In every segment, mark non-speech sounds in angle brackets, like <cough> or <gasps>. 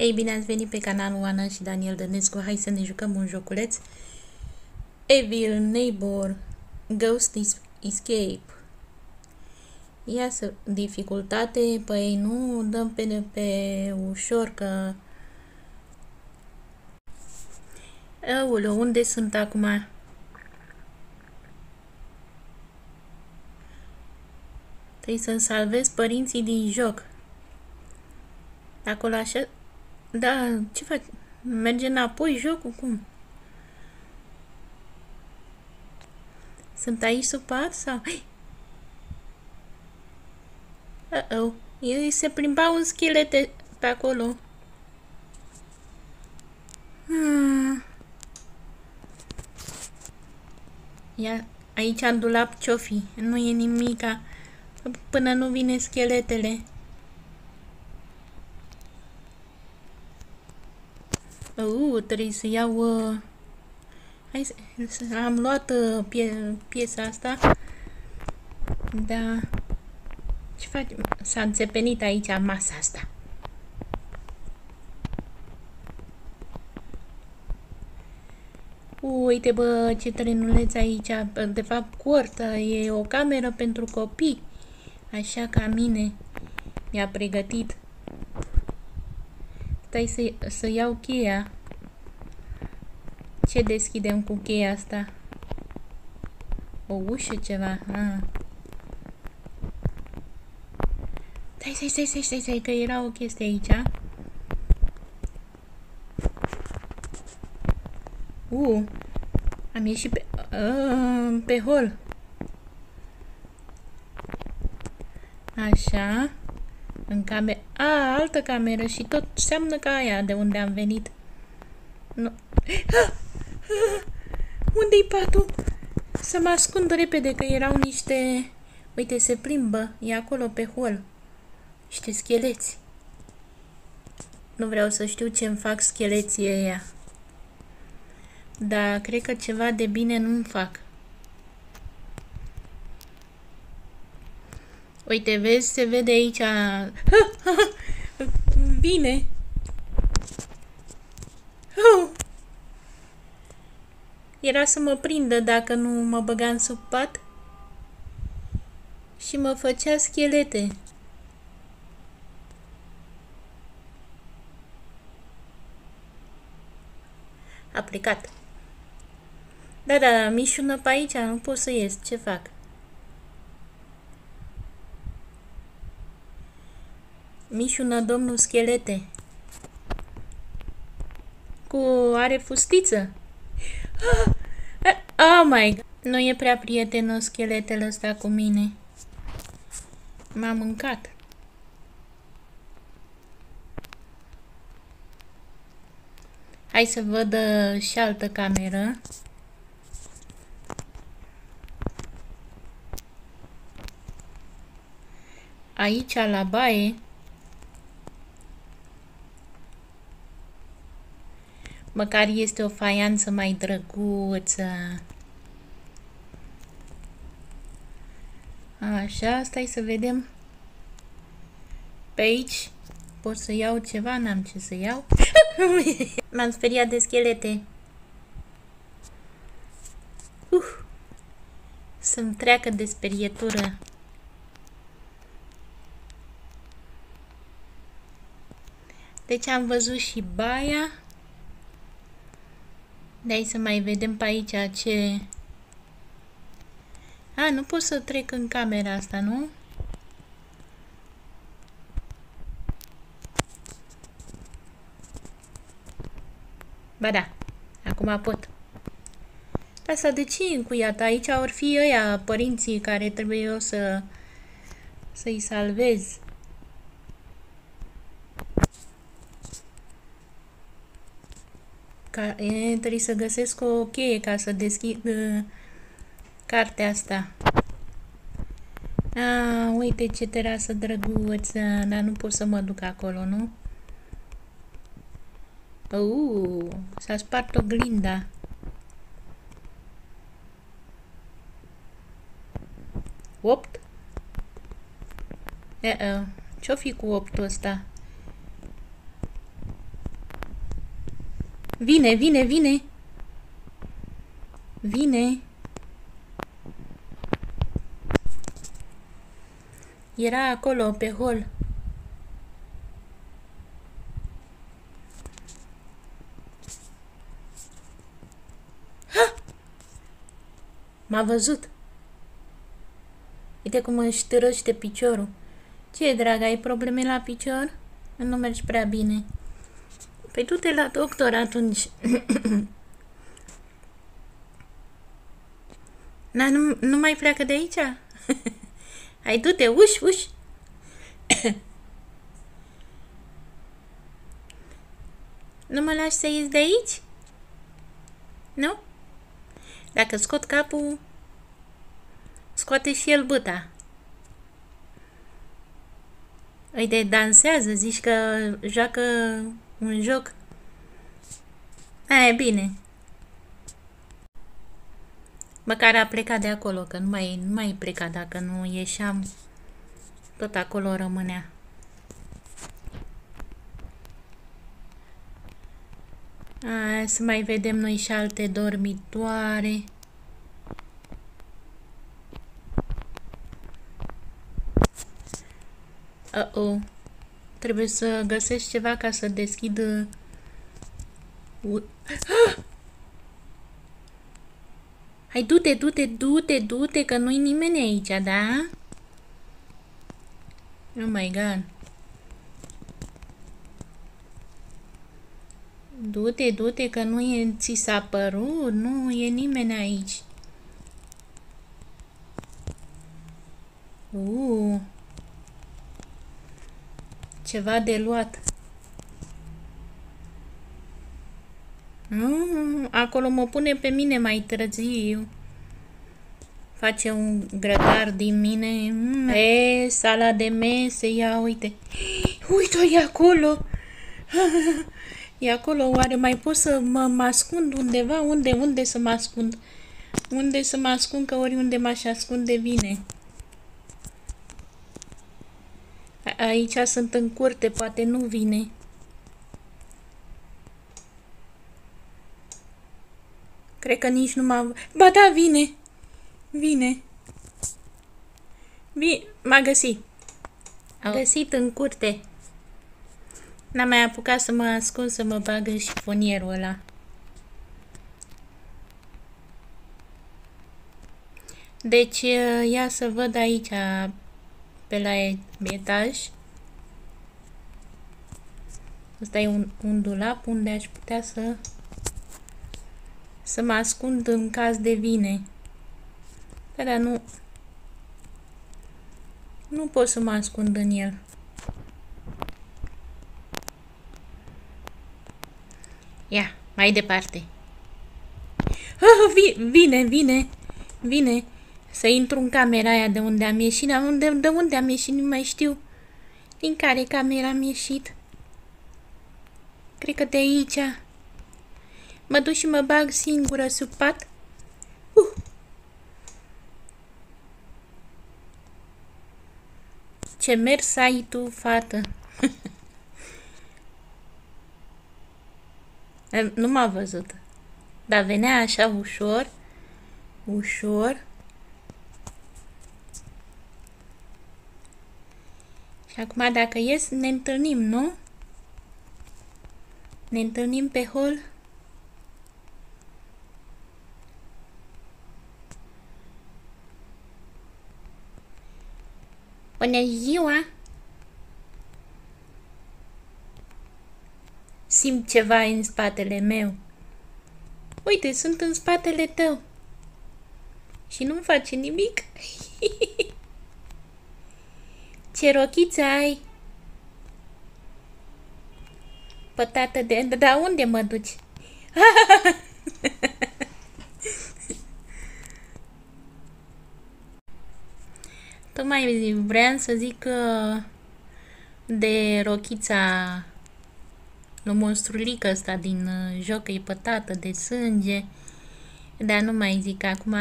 Ei bine, ați venit pe canalul Ana și Daniel Dănescu. Hai să ne jucăm un joculeț. Evil Neighbor Ghost Escape. Ia să dificultate, păi nu dăm pe, pe ușor că... Aoleu, unde sunt acum? Trebuie să-mi salvez părinții din joc. Acolo așa... Da, ce faci? Merge înapoi jocul? Cum? Sunt aici sub pat sau... Uh-oh. El se plimba un schelete pe acolo. Hmm. Ia, aici în dulap ciofi. Nu e nimica. Până nu vine scheletele. Uh, trebuie să iau... Uh... Hai să... Am luat uh, pie, piesa asta. Da. Ce faci? S-a înțepenit aici masa asta. Uite bă, ce trenuleț aici. De fapt, curtă. E o cameră pentru copii. Așa ca mine. Mi-a pregătit. Stai să, să iau cheia. Ce deschidem cu cheia asta? O ușă ceva? Ah. Stai, stai, stai, stai, stai, stai, că era o chestie aici. Uh, am ieșit pe, uh, pe hol. Așa. În cameră. A, altă cameră și tot seamnă ca aia de unde am venit. Nu. <gasps> Unde-i patul? Să mă ascund repede că erau niște... Uite, se plimbă. E acolo pe hol. Niște scheleți. Nu vreau să știu ce-mi fac scheleții ăia. Dar cred că ceva de bine nu-mi fac. Uite, vezi, se vede aici... <laughs> Bine! <laughs> Era să mă prindă dacă nu mă băga sub pat și mă făcea schelete. A plecat. Da, da, mișună pe aici, nu pot să ies. Ce fac? Mișună domnul schelete. Cu are fustiță. Oh my God. Nu e prea prietenos scheletele ăsta cu mine. M-a mâncat. Hai să văd uh, și altă cameră. Aici, la baie, Măcar este o faianță mai drăguță. Așa, stai să vedem. Pe aici pot să iau ceva, n-am ce să iau. <laughs> M-am speriat de schelete. Uh, să-mi treacă de sperietură. Deci am văzut și baia. Dai să mai vedem pe aici ce... A, nu pot să trec în camera asta, nu? Ba da, acum pot. Asta de ce încuiat? Aici or fi ăia, părinții care trebuie eu să să-i salvez. Ca, e, trebuie să găsesc o cheie ca să deschid uh, cartea asta. A, uite ce terasă drăguță, dar nu pot să mă duc acolo, nu? Uh, s-a spart oglinda. Opt? Uh -uh. Ce-o fi cu optul ăsta? Vine, vine, vine! Vine! Era acolo, pe hol. M-a văzut. Uite cum își târăște piciorul. Ce, dragă, ai probleme la picior? Nu mergi prea bine. Păi du-te la doctor atunci. Na, nu, nu mai pleacă de aici? Hai, du-te, uși, uși. nu mă lași să ies de aici? Nu? Dacă scot capul, scoate și el băta. Uite, dansează, zici că joacă un joc. E, bine. Măcar a plecat de acolo, că nu mai, nu mai pleca dacă nu ieșeam. Tot acolo rămânea. A, să mai vedem noi și alte dormitoare. Uh-oh. Trebuie să găsesc ceva ca să deschid... Uh. <gasps> Hai, du-te, du-te, du-te, du-te, că nu-i nimeni aici, da? Oh my god. Du-te, du-te, că nu e, ți s-a părut, nu e nimeni aici. Uh, ceva de luat. Mm, acolo mă pune pe mine mai târziu. Face un grătar din mine. Mm, e, sala de mese, ia uite. Uite-o, e acolo. E acolo, oare mai pot să mă, mă ascund undeva? Unde, unde să mă ascund? Unde să mă ascund, că oriunde m-aș ascunde vine. A aici sunt în curte, poate nu vine. Cred că nici nu m-a... Ba da, vine! Vine! Vi... M-a găsit. A găsit în curte. N-am mai apucat să mă ascund să mă bagă și fonierul ăla. Deci, ia să văd aici, pe la etaj. Ăsta e un, un dulap unde aș putea să să mă ascund în caz de vine. Da, dar nu nu pot să mă ascund în el. Ia, mai departe. Ah, <laughs> vi vine, vine, vine. Să intru în camera aia de unde am ieșit. De unde, de unde am ieșit, nu mai știu. Din care camera am ieșit? Cred că de aici. Mă duc și mă bag singură sub pat. Uh. Ce mers ai tu, fată? <laughs> Nu m-a văzut. Dar venea așa ușor, ușor. Și acum dacă ies, ne întâlnim, nu? Ne întâlnim pe hol. Bună ziua! Simt ceva în spatele meu. Uite, sunt în spatele tău. Și nu-mi face nimic. <laughs> Ce rochiță ai? Pătată de... Dar unde mă duci? <laughs> Tocmai vreau să zic de rochița lui monstrulică ăsta din uh, joc, e pătată de sânge, dar nu mai zic acum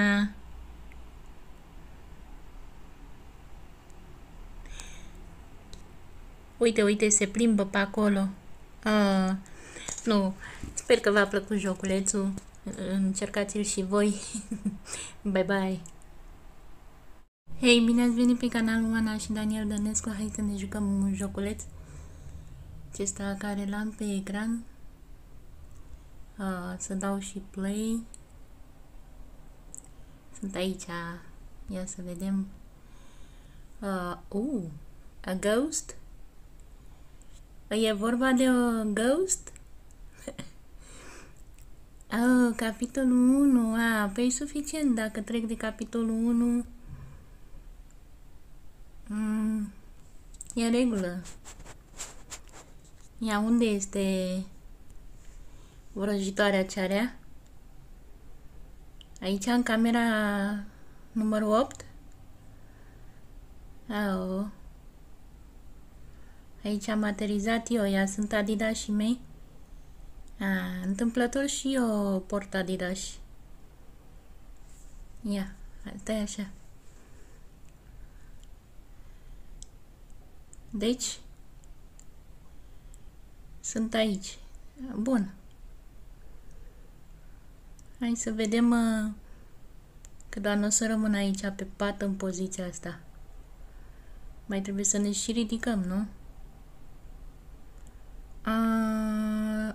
Uite, uite, se plimbă pe acolo. Uh, Nu, sper că v-a plăcut joculețul. Încercați-l și voi. <laughs> bye bye! Hei, bine ați venit pe canalul Ana și Daniel Dănescu. Hai să ne jucăm un joculeț. Acesta care l-am pe ecran. Uh, să dau și play. Sunt aici. Ia să vedem. Uh, uh, a ghost? E vorba de o ghost? <laughs> oh, capitolul 1. A, păi suficient dacă trec de capitolul 1. Mm, e în regulă. Ia, unde este vrăjitoarea cearea? Aici, în camera numărul 8? Oh. Aici am aterizat eu, ea sunt Adidas mei. A, întâmplător și eu port Adidas. Ia, stai așa. Deci, sunt aici. Bun. Hai să vedem uh, că doar nu o să rămân aici pe pat în poziția asta. Mai trebuie să ne și ridicăm, nu? Uh,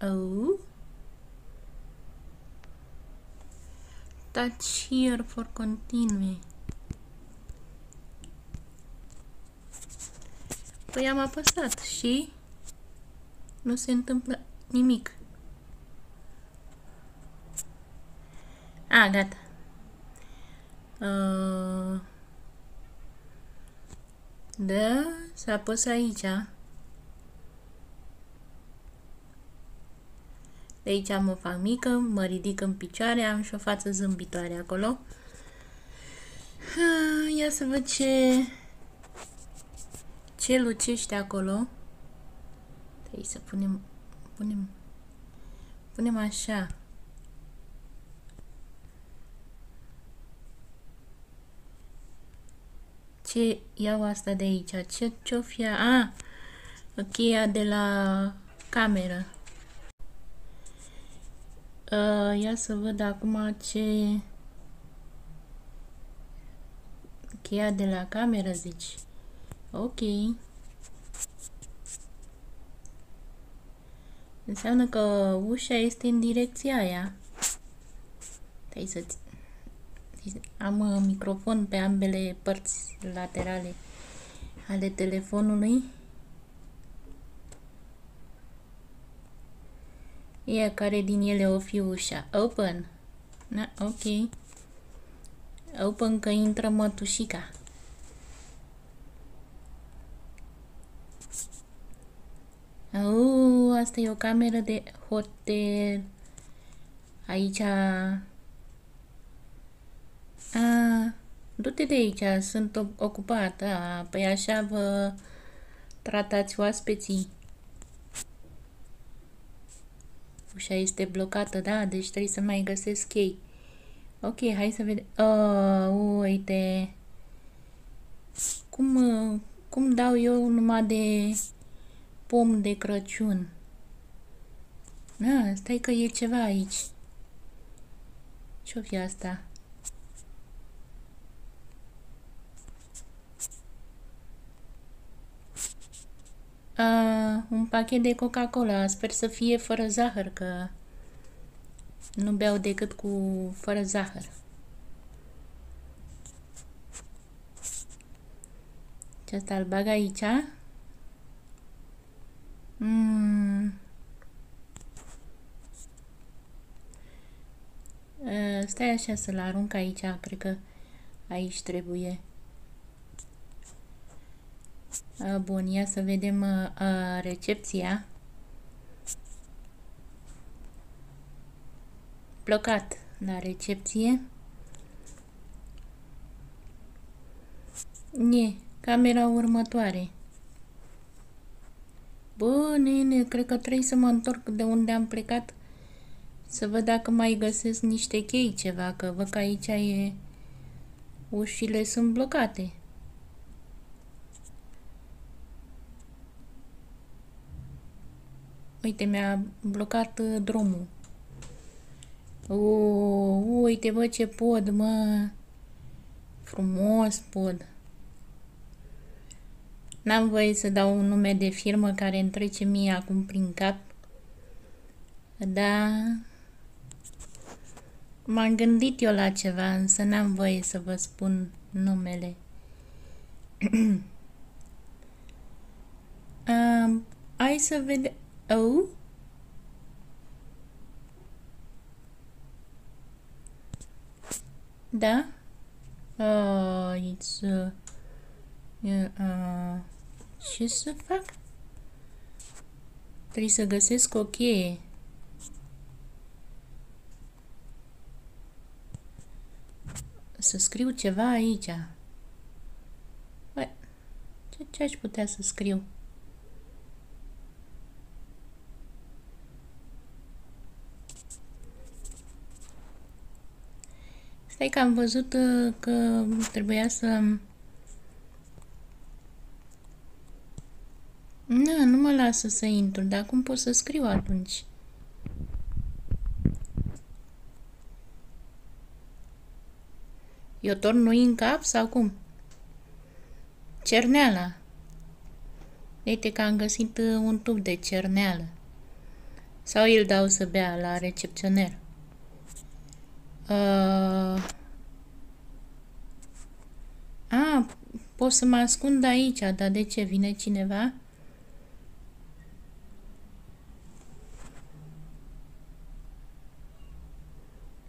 oh. Touch here for continue. Păi am apăsat și nu se întâmplă nimic. A, gata. Uh, da, s-a apăs aici. De aici mă fac mică, mă ridic în picioare, am și o față zâmbitoare acolo. Ia să văd ce, ce lucește acolo. Trebuie să punem, punem, punem așa. Ce iau asta de aici? Ce ce-o fi? A, cheia de la cameră. Uh, ia să văd acum ce... Cheia de la cameră, zici. Ok. Înseamnă că ușa este în direcția aia. Trebuie să am uh, microfon pe ambele părți laterale ale telefonului. Ia care din ele o fi ușa. Open. Na, ok. Open că intră mătușica. Oh, asta e o cameră de hotel. Aici... A, du-te de aici, sunt ocupată. A, păi așa vă tratați oaspeții. Ușa este blocată, da? Deci trebuie să mai găsesc chei. Ok, hai să vedem. Oh, uite. Cum, cum dau eu numai de pom de Crăciun? Na, stai că e ceva aici. Ce-o fi asta? Uh, un pachet de Coca-Cola. Sper să fie fără zahăr, că nu beau decât cu fără zahăr. Ce asta îl bag aici. Mm. Uh, stai așa să-l arunc aici, cred că aici trebuie. Bun, ia să vedem uh, recepția. Blocat la recepție. Ne, camera următoare. Bă, nene, cred că trebuie să mă întorc de unde am plecat să văd dacă mai găsesc niște chei ceva, că văd că aici e... ușile sunt blocate. Uite, mi-a blocat uh, drumul. O, uite, bă, ce pod, mă. Frumos pod. N-am voie să dau un nume de firmă care îmi trece mie acum prin cap. Da. M-am gândit eu la ceva, însă n-am voie să vă spun numele. <clears throat> um, hai să vedem... Oh? Da? Oh, it's... Uh, uh, ce să fac? Trebuie să găsesc o cheie. Să scriu ceva aici. Băi, ce, ce aș putea să scriu? Stai că am văzut uh, că trebuia să... Nu, nu mă lasă să intru, dar cum pot să scriu atunci? Eu torn nu în cap sau cum? Cerneala. Uite că am găsit uh, un tub de cerneală. Sau îl dau să bea la recepționer. Uh... A, pot să mă ascund aici, dar de ce? Vine cineva?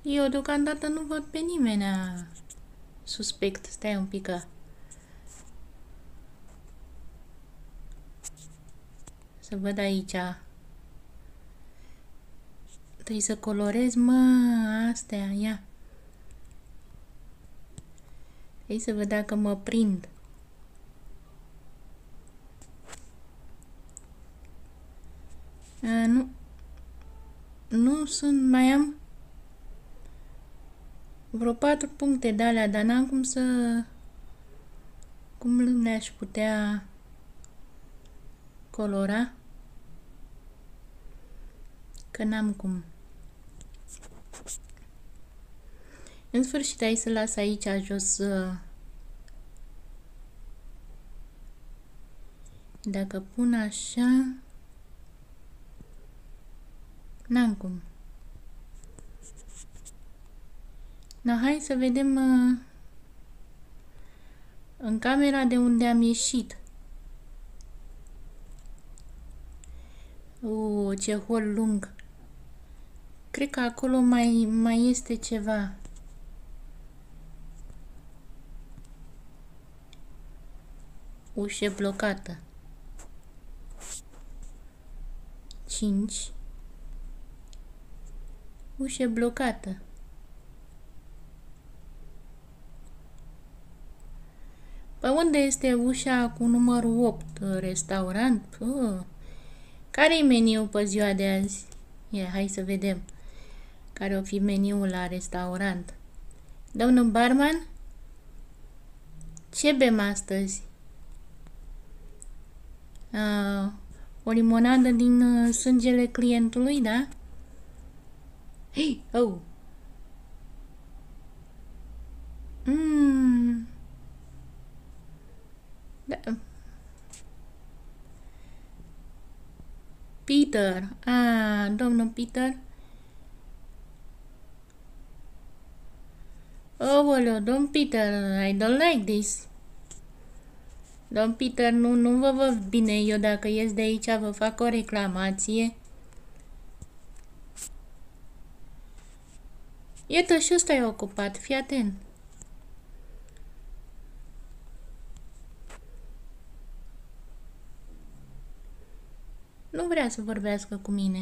Eu deocamdată nu văd pe nimeni suspect. Stai un pic. Să văd aici. Trebuie să colorez, mă, astea, ia. Trebuie să văd dacă mă prind. A, nu. Nu sunt, mai am vreo patru puncte de alea, dar n-am cum să... Cum le-aș putea colora? Că n-am cum. În sfârșit, ai să las aici jos uh, Dacă pun așa, n-am cum. Da, hai să vedem uh, în camera de unde am ieșit. Uh, ce hol lung. Cred că acolo mai, mai este ceva. Ușă blocată. 5. Ușă blocată. Păi unde este ușa cu numărul 8? Restaurant? Uh. Care-i meniul pe ziua de azi? Ia, hai să vedem. Care o fi meniul la restaurant? Domnul barman? Ce bem astăzi? Uh, o limonadă din uh, sângele clientului, da? Hei, oh! Mmm... Da. Peter. Ah, domnul Peter. Oh, well, domn Peter, I don't like this. Domn Peter, nu, nu vă văd bine. Eu dacă ies de aici vă fac o reclamație. Iată și ăsta e ocupat, fii atent. Nu vrea să vorbească cu mine.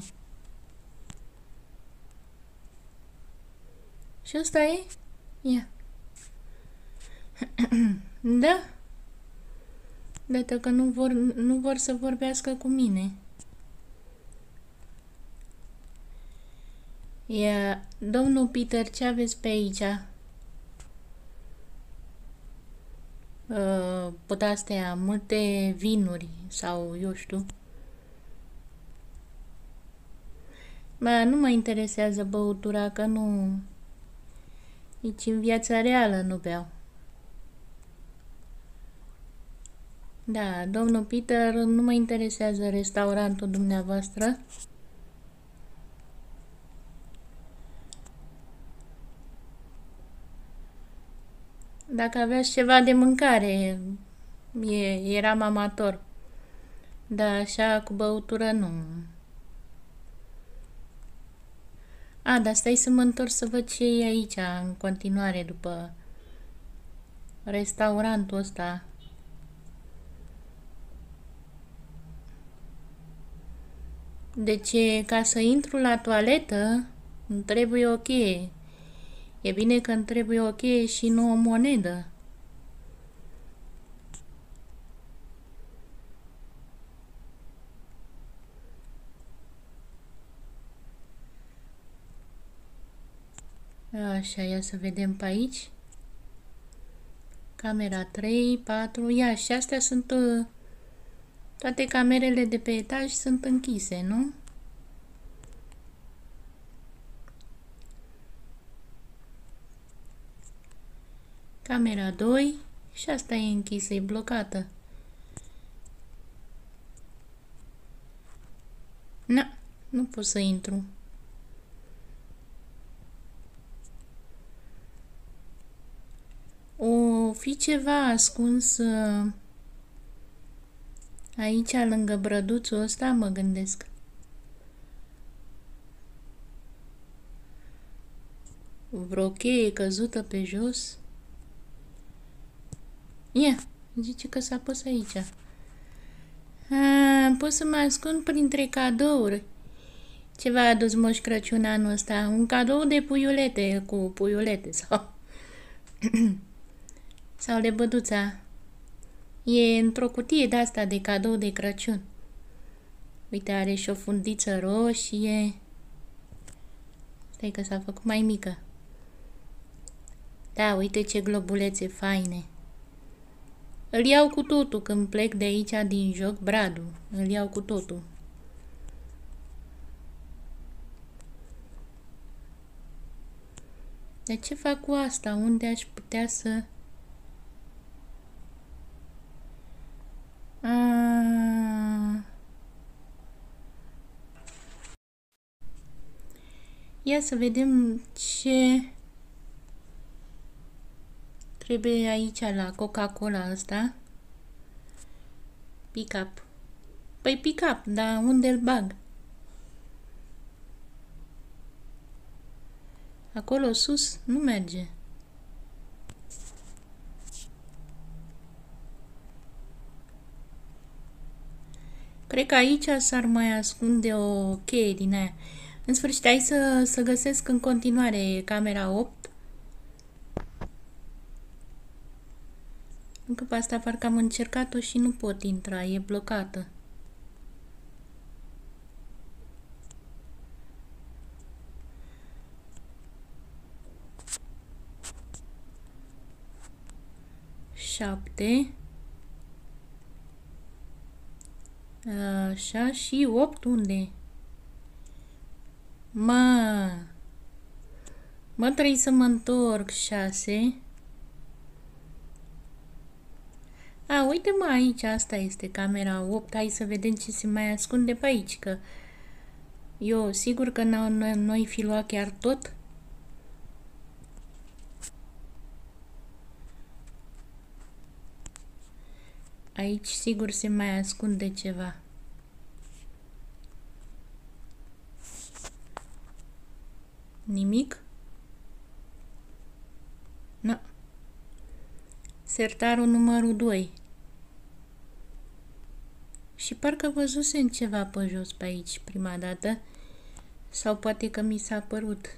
Și ăsta e? Ia. <clears throat> da? Dată că nu vor, nu vor să vorbească cu mine. Ia, domnul Peter, ce aveți pe aici? Uh, pot astea, multe vinuri sau eu știu. Bă, nu mă interesează băutura, că nu... Nici în viața reală nu beau. Da, domnul Peter, nu mă interesează restaurantul dumneavoastră. Dacă aveați ceva de mâncare, e, eram amator. Da, așa cu băutură nu. A, dar stai să mă întorc să văd ce e aici în continuare după restaurantul ăsta. Deci, ca să intru la toaletă, îmi trebuie o cheie. E bine că îmi trebuie o cheie și nu o monedă. Așa, ia să vedem pe aici. Camera 3, 4, ia și astea sunt... Uh, toate camerele de pe etaj sunt închise, nu? Camera 2 și asta e închisă, e blocată. Na, nu pot să intru. O fi ceva ascuns uh, aici, lângă brăduțul ăsta, mă gândesc. Vreo cheie căzută pe jos. Ia, zice că s-a pus aici. A, pot să mă ascund printre cadouri. Ce v-a adus Moș Crăciun anul ăsta? Un cadou de puiulete, cu puiulete sau... <clears throat> sau lebăduța. E într-o cutie de asta de cadou de Crăciun. Uite, are și o fundiță roșie. Stai că s-a făcut mai mică. Da, uite ce globulețe faine. Îl iau cu totul când plec de aici din joc, Bradu. Îl iau cu totul. De ce fac cu asta? Unde aș putea să... A... Ia să vedem ce trebuie aici la Coca-Cola asta. Pick up. Păi pick up, dar unde îl bag? Acolo sus nu merge. Cred că aici s-ar mai ascunde o cheie din aia. În sfârșit, hai să, să găsesc în continuare camera 8. Încă pe asta parcă am încercat-o și nu pot intra, e blocată. Șapte. Așa, și 8 unde? Mă, mă trebuie să mă întorc 6. A, uite mă, aici, asta este camera 8. Hai să vedem ce se mai ascunde pe aici, că eu sigur că noi fi luat chiar tot. Aici sigur se mai ascunde ceva. Nimic? Nu. Sertarul numărul 2. Și parcă văzusem ceva pe jos pe aici prima dată. Sau poate că mi s-a părut.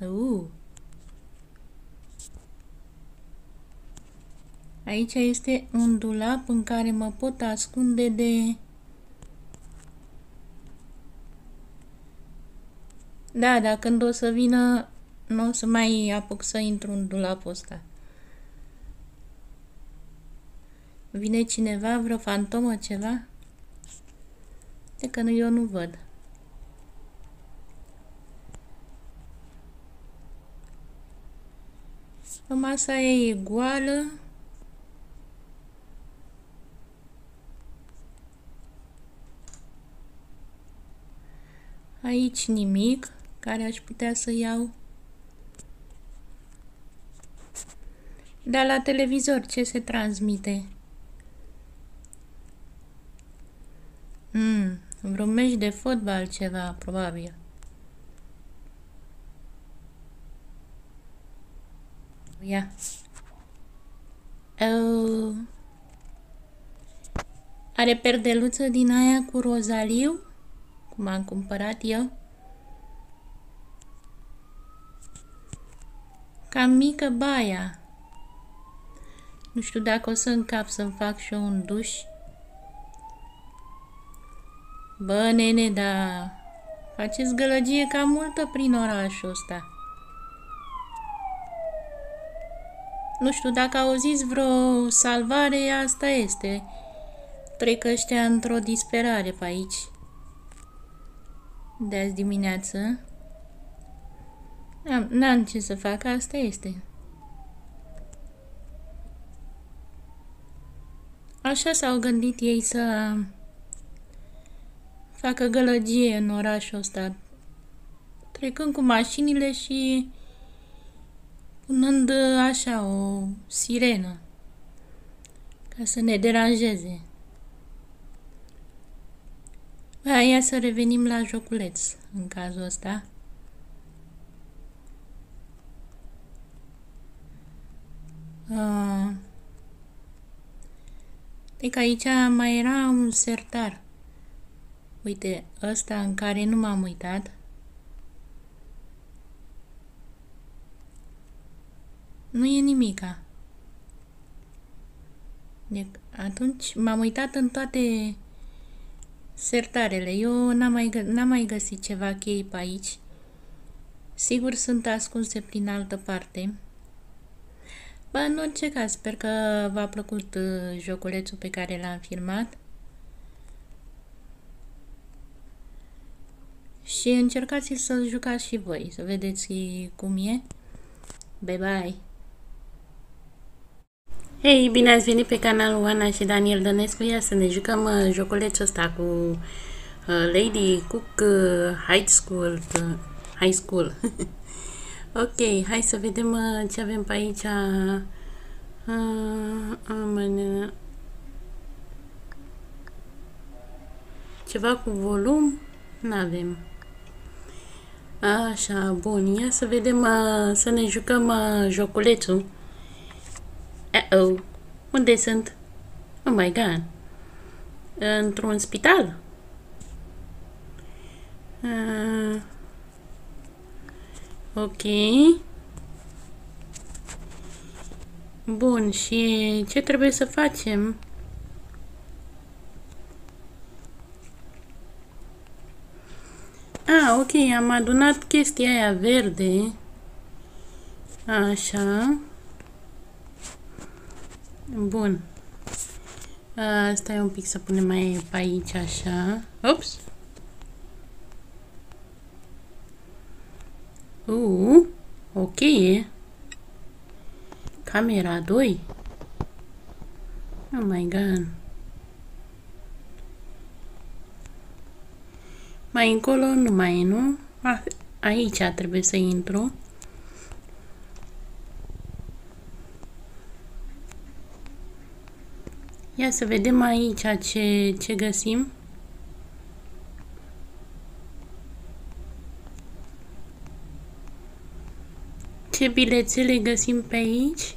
Uh. Aici este un dulap în care mă pot ascunde de... Da, dar când o să vină, nu o să mai apuc să intru în dulapul ăsta. Vine cineva, vreo fantomă, ceva? De că nu, eu nu văd. Masa e goală. Aici nimic care aș putea să iau. Dar la televizor ce se transmite? Mm, vreun meci de fotbal ceva, probabil. Ia. Uh, are perdeluță din aia cu rozaliu, cum am cumpărat eu. Cam mică baia. Nu știu dacă o să încap să-mi fac și eu un duș. Bă, nene, da, faceți gălăgie cam multă prin orașul ăsta. Nu știu dacă auziți vreo salvare, asta este. Trec ăștia într-o disperare pe aici. De azi dimineață. N-am ce să fac, asta este. Așa s-au gândit ei să facă gălăgie în orașul ăsta, trecând cu mașinile și punând așa o sirenă ca să ne deranjeze. Hai să revenim la joculeț în cazul ăsta. Uh, deci aici mai era un sertar. Uite, ăsta în care nu m-am uitat. Nu e nimica. De atunci m-am uitat în toate sertarele. Eu n-am mai, n-am mai găsit ceva chei pe aici. Sigur sunt ascunse prin altă parte. Bă, în orice caz, sper că v-a plăcut uh, joculețul pe care l-am filmat. Și încercați să-l jucați și voi, să vedeți cum e. Bye bye! Hei, bine ați venit pe canalul Ana și Daniel Dănescu. Ia să ne jucăm uh, joculețul ăsta cu uh, Lady Cook uh, High School. Uh, high School. <laughs> ok, hai să vedem uh, ce avem pe aici. Uh, ceva cu volum? N-avem. Așa, bun. Ia să vedem, uh, să ne jucăm uh, joculețul. Uh-oh. Unde sunt? Oh my god. Într-un spital? Uh, ok. Bun, și ce trebuie să facem? Ah, ok, am adunat chestia aia verde. Așa. Bun. Uh, stai un pic să punem mai pe aici, așa. Ups! Uh, ok. Camera 2. Oh my god. Mai încolo nu mai e, nu? A, aici trebuie să intru. Ia să vedem aici ce, ce găsim. Ce bilețele găsim pe aici?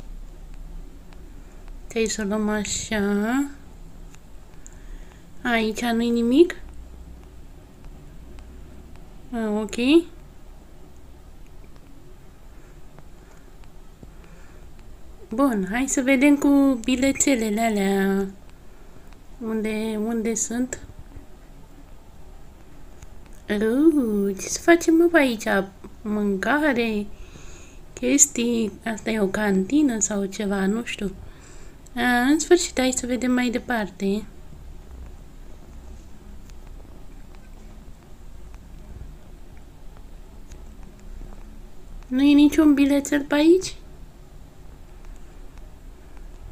Trebuie să luăm așa. Aici nu-i nimic? A, ok. Bun, hai să vedem cu bilețelele alea. Unde, unde sunt? Uuu, ce să facem mă, aici? Mâncare? Chestii? Asta e o cantină sau ceva, nu știu. A, în sfârșit, hai să vedem mai departe. Nu e niciun bilețel pe aici?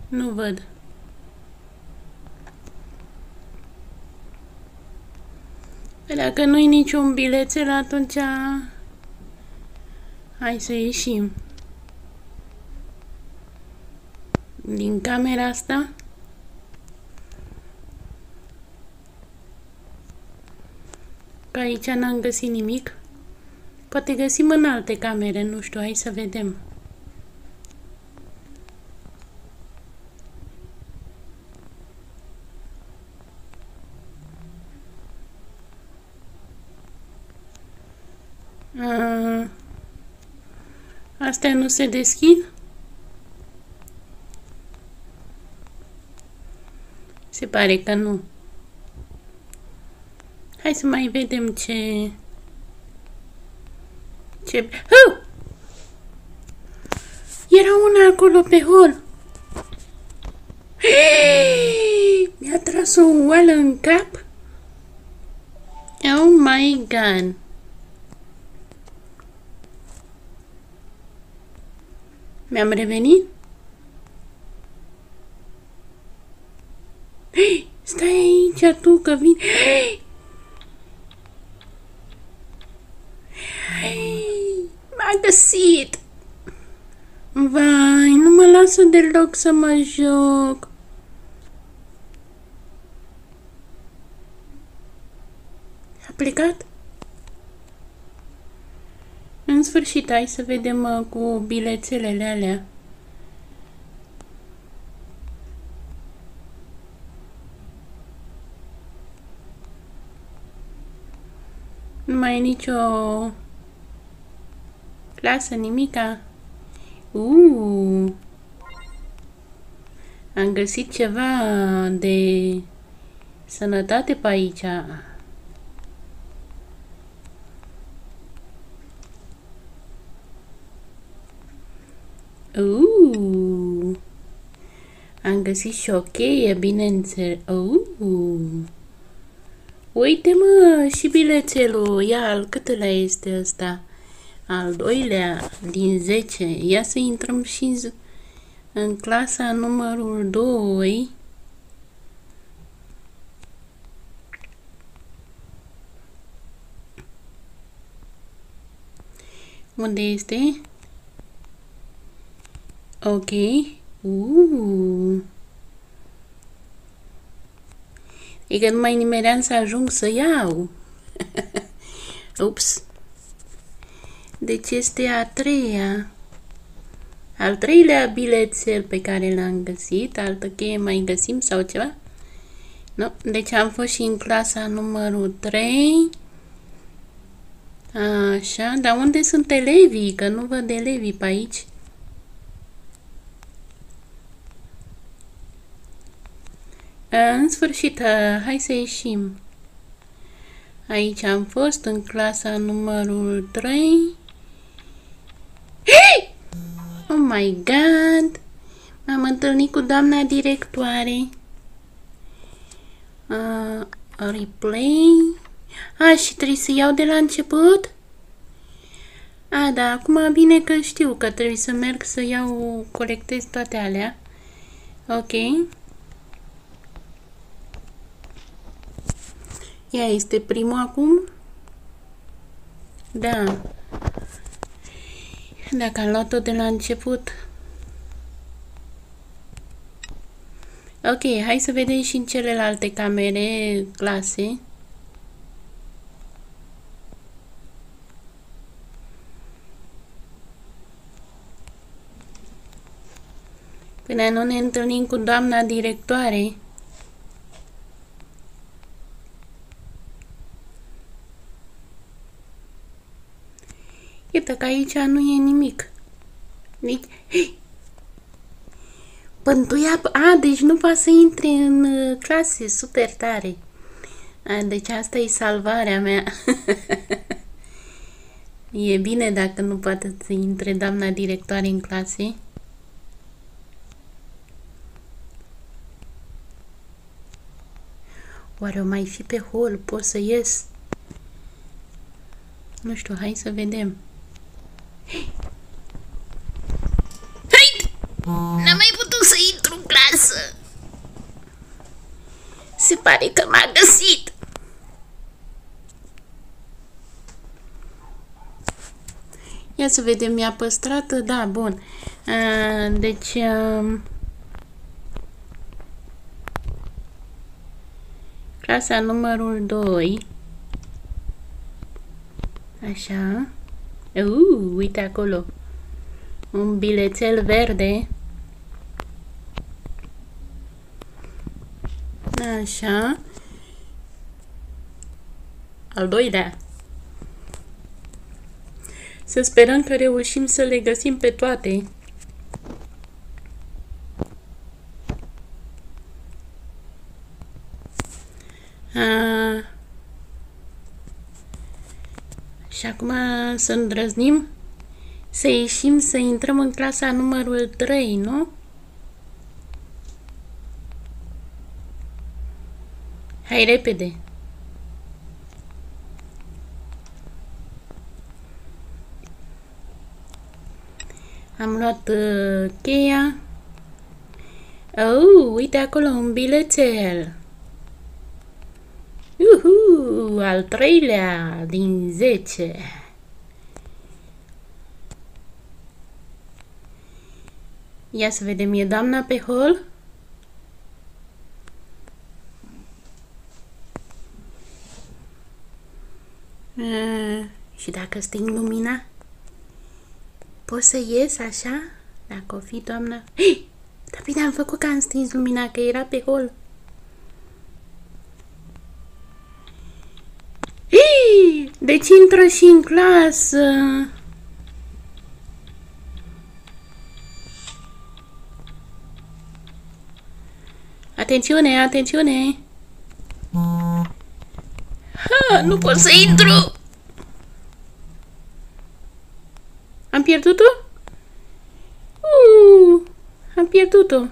Nu văd. Păi dacă nu-i niciun bilețel, atunci hai să ieșim. Din camera asta. Că aici n-am găsit nimic. Poate găsim în alte camere, nu știu, hai să vedem. A, astea nu se deschid? Se pare că nu. Hai să mai vedem ce... Ce... Oh! Era una acolo pe hol. Mi-a tras o oală în cap. Oh my god. Mi-am revenit? Stai aici tu că vin. M-a găsit! Vai, nu mă lasă deloc să mă joc. A plecat? În sfârșit, hai să vedem uh, cu bilețelele alea. Nu mai e nicio clasă, nimica. Uuu! Am găsit ceva de sănătate pe aici. Uh, am găsit și o cheie, bineînțeles. Uh, uite mă, și bilețelul. Ia, al câtelea este ăsta? Al doilea din 10. Ia să intrăm și în, în clasa numărul 2. Unde este? Ok. Uh. E că nu mai nimeream să ajung să iau. <laughs> Ups. Deci este a treia. Al treilea bilețel pe care l-am găsit. Altă cheie mai găsim sau ceva? Nu. Deci am fost și în clasa numărul 3. Așa. Dar unde sunt elevii? Că nu văd elevii pe aici. În sfârșit, hai să ieșim. Aici am fost în clasa numărul 3. Hey! Oh my god! M-am întâlnit cu doamna directoare. Uh, replay. A, și trebuie să iau de la început? A, da, acum bine că știu că trebuie să merg să iau, colectez toate alea. Ok. Ea este primul acum? Da. Dacă am luat-o de la început. Ok, hai să vedem și în celelalte camere clase. Până nu ne întâlnim cu doamna directoare. Iată că aici nu e nimic. Nici... <gasps> Pântuia... A, deci nu poate să intre în uh, clase super tare. A, deci asta e salvarea mea. <laughs> e bine dacă nu poate să intre doamna directoare în clase. Oare o mai fi pe hol? Pot să ies? Nu știu, hai să vedem. Hey. N-am mai putut să intru în clasă. Se pare că m-a găsit. Ia să vedem, mi-a păstrat, da, bun. Uh, deci... Uh, clasa numărul 2. Așa. Uh, uite acolo. Un bilețel verde. Așa. Al doilea. Să sperăm că reușim să le găsim pe toate. A... Și acum să îndrăznim să ieșim, să intrăm în clasa numărul 3, nu? Hai repede! Am luat uh, cheia. Oh, uite acolo un bilețel. Uhu, al treilea din 10. Ia să vedem, e doamna pe hol? Uh, și dacă sting lumina? Pot să ies așa? Dacă o fi, doamnă... Hei! Dar bine am făcut că am stins lumina, că era pe hol. Hei! Deci intră și în clasă. Atențiune, atențiune! Ha, nu pot să intru! Am pierdut-o? Uh, am pierdut-o.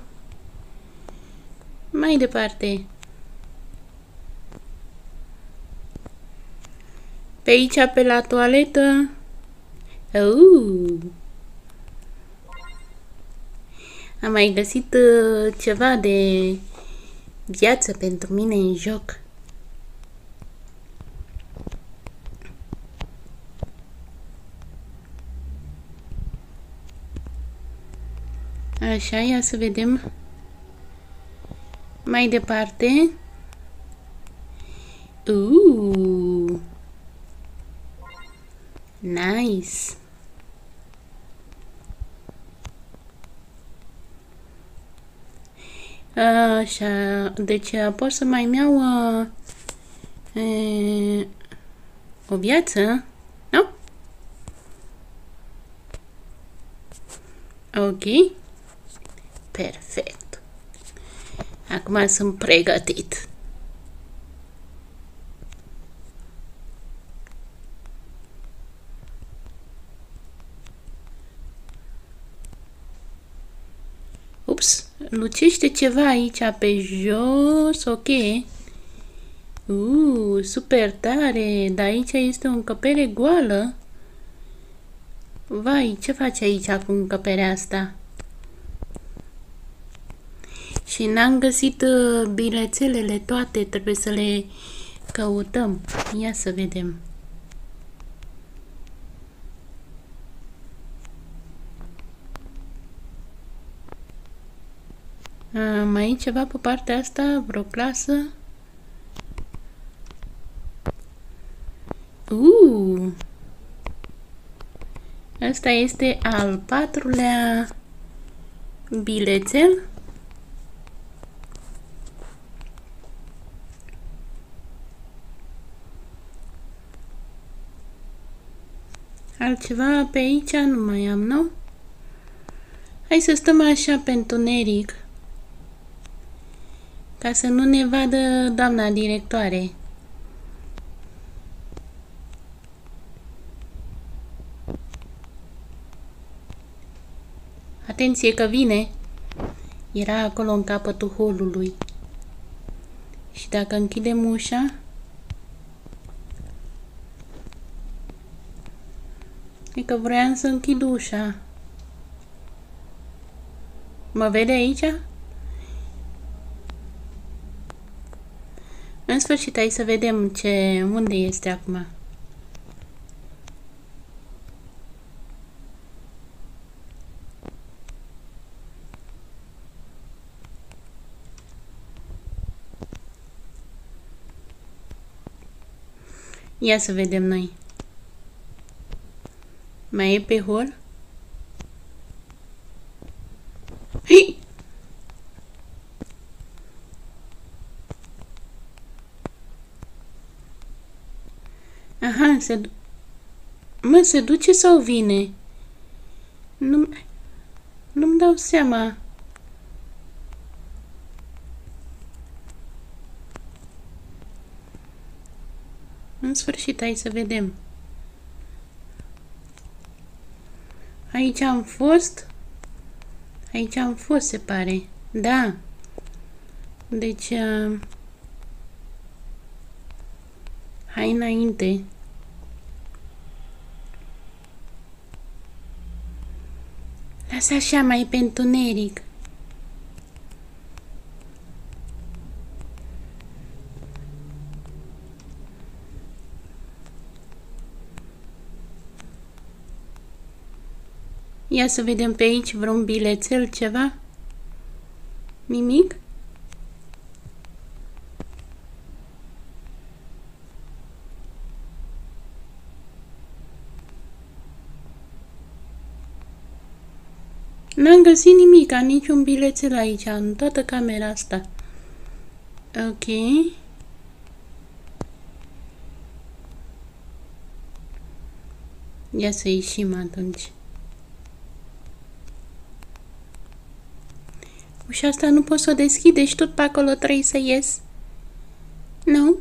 Mai departe. Pe aici, pe la toaletă. Uh. Am mai găsit uh, ceva de viață pentru mine în joc. Așa, ia să vedem mai departe. Uuu! Nice! Așa, deci pot să mai iau uh, uh, o viață, nu? Ok. Perfect. Acum sunt pregătit. Ups, lucește ceva aici pe jos, ok. Uh, super tare, dar aici este o încăpere goală. Vai, ce faci aici cu încăperea asta? Și n-am găsit uh, bilețelele toate, trebuie să le căutăm. Ia să vedem. A, mai e ceva pe partea asta? Vreo clasă? Uuu! Asta este al patrulea bilețel. Altceva pe aici nu mai am, nu? Hai să stăm așa pe întuneric. Ca să nu ne vadă doamna directoare. Atenție că vine! Era acolo în capătul holului. Și dacă închidem ușa, E că vreau să închid ușa. Mă vede aici? Sfârșit, hai să vedem ce, unde este acum. Ia să vedem noi. Mai e pe hol? Hei! Aha, se... Mă, se duce sau vine? Nu... Nu-mi dau seama. În sfârșit, hai să vedem. Aici am fost. Aici am fost, se pare. Da. Deci... Uh, hai înainte. Lasă așa mai pe întuneric. Ia să vedem pe aici vreun bilețel, ceva. Nimic? N-am găsit nimic, niciun bilețel aici, în toată camera asta. Ok. Ia să ieșim atunci. Ușa asta nu pot să o deschide și tot pe acolo trebuie să ies. Nu?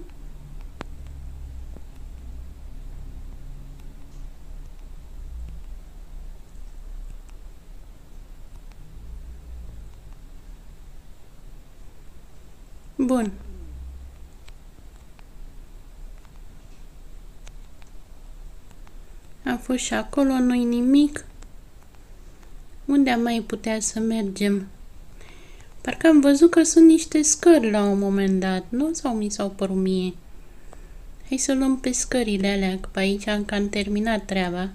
Bun. A fost și acolo, nu-i nimic. Unde am mai putea să mergem? Parcă am văzut că sunt niște scări la un moment dat, nu? Sau mi s-au părut mie? Hai să luăm pe scările alea, că pe aici am cam terminat treaba.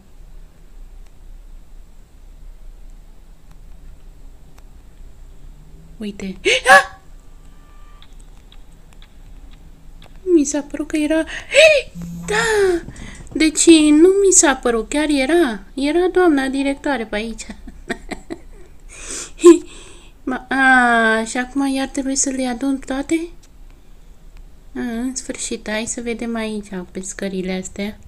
Uite. <gasps> Ah! Mi s-a părut că era... Da! Deci nu mi s-a părut, chiar era. Era doamna directoare pe aici. <laughs> Ma, a, și acum iar trebuie să le adun toate? A, în sfârșit, hai să vedem aici, pe scările astea.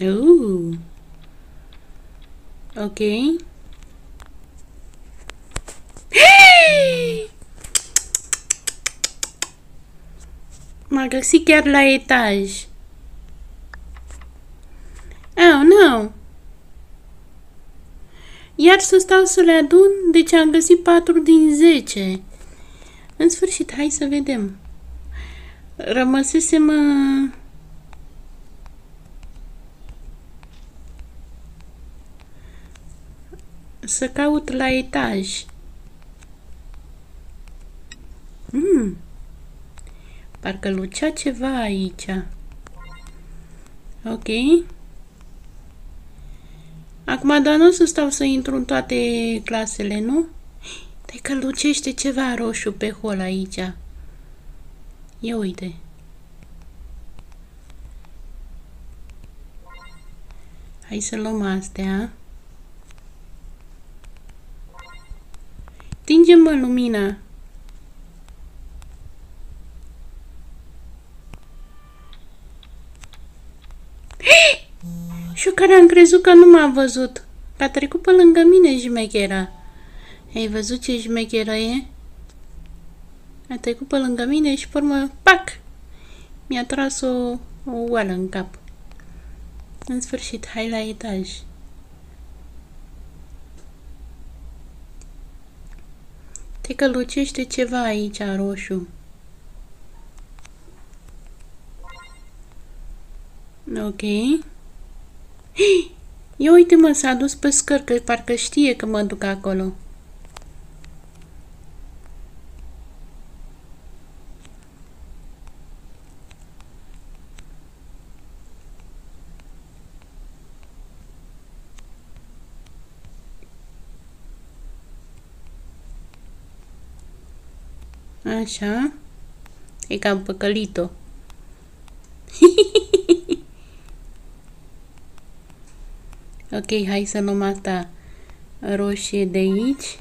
Uh. Ok. M-a găsit chiar la etaj. Oh, nu. Iar să stau să le adun, deci am găsit 4 din 10. În sfârșit, hai să vedem. Rămăsesem... Uh... Să caut la etaj. Hmm. Parcă lucea ceva aici. Ok. Acum, dar nu o să stau să intru în toate clasele, nu? Te că lucește ceva roșu pe hol aici. Ia uite. Hai să luăm astea. Stingem-mă lumina. <gasps> Și eu care am crezut că nu m-a văzut. Că a trecut pe lângă mine jmechera. Ai văzut ce jmecheră e? A trecut pe lângă mine și pe urmă, pac! Mi-a tras o, o oală în cap. În sfârșit, hai la etaj. Te călucește ceva aici, roșu. Ok. Ia uite mă, s-a dus pe scări, că parcă știe că mă duc acolo. Așa. E cam păcălit-o. <laughs> ok, hai să luăm asta roșie de aici.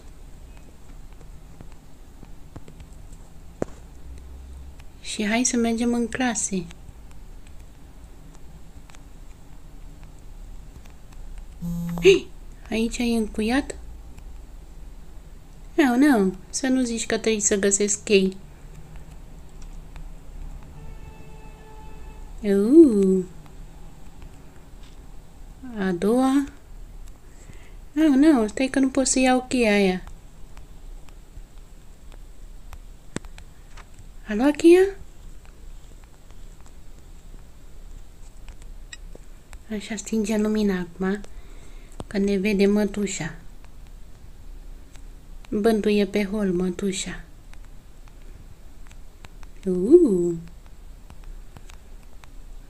Și hai să mergem în clase. <gasps> Aici e încuiat? Nu, nu, să nu zici că trebuie să găsesc chei. Uh. A doua. Nu, nu, stai că nu pot să iau cheia aia. A luat cheia? Așa stinge lumina acum, că ne vede mătușa. Bântuie pe hol mătușa. Uh.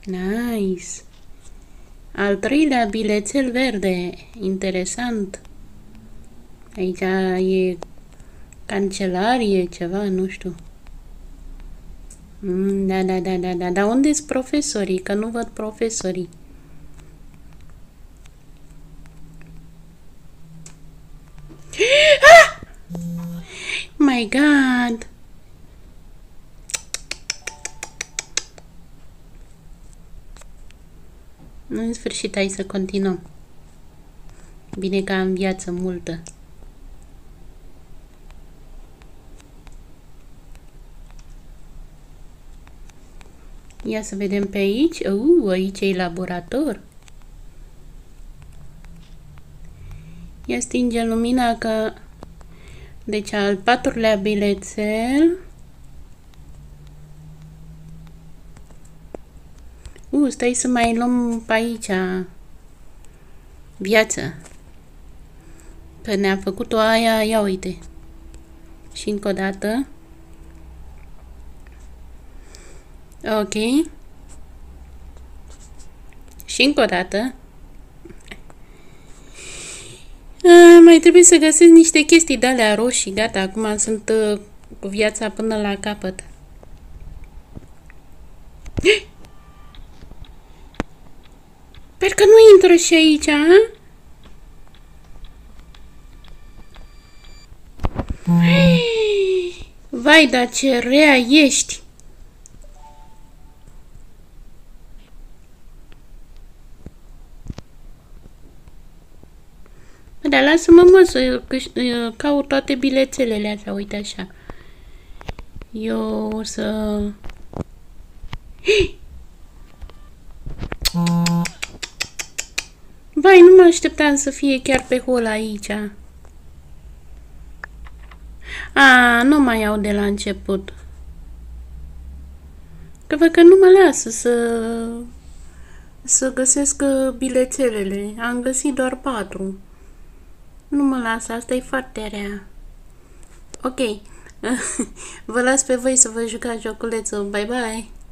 Nice. Al treilea bilețel verde. Interesant. Aici e cancelarie, ceva, nu știu. Mm, da, da, da, da, da. Dar unde sunt profesorii? Că nu văd profesorii. Ah! My God! În sfârșit, hai să continuăm. Bine că am viață multă. Ia să vedem pe aici. Uh, aici e laborator. Ia stinge lumina că... Deci al patrulea bilețel... Uh, stai să mai luăm pe aici viață. Că ne-a făcut-o aia, ia uite. Și încă o dată. Ok. Și încă o dată. A, mai trebuie să găsesc niște chestii de alea roșii. Gata, acum sunt uh, cu viața până la capăt. <gasps> Sper că nu intră și aici, a? <gasps> Vai, dar ce rea ești! Dar lasă-mă, mă, să caut toate bilețelele astea, uite așa. Eu o să... <gasps> Vai, nu mă așteptam să fie chiar pe hol aici. A, nu mai iau de la început. Că văd că nu mă lasă să, să găsesc uh, bilețelele. Am găsit doar patru. Nu mă lasă, asta e foarte rea. Ok. <laughs> vă las pe voi să vă jucați joculețul. Bye, bye!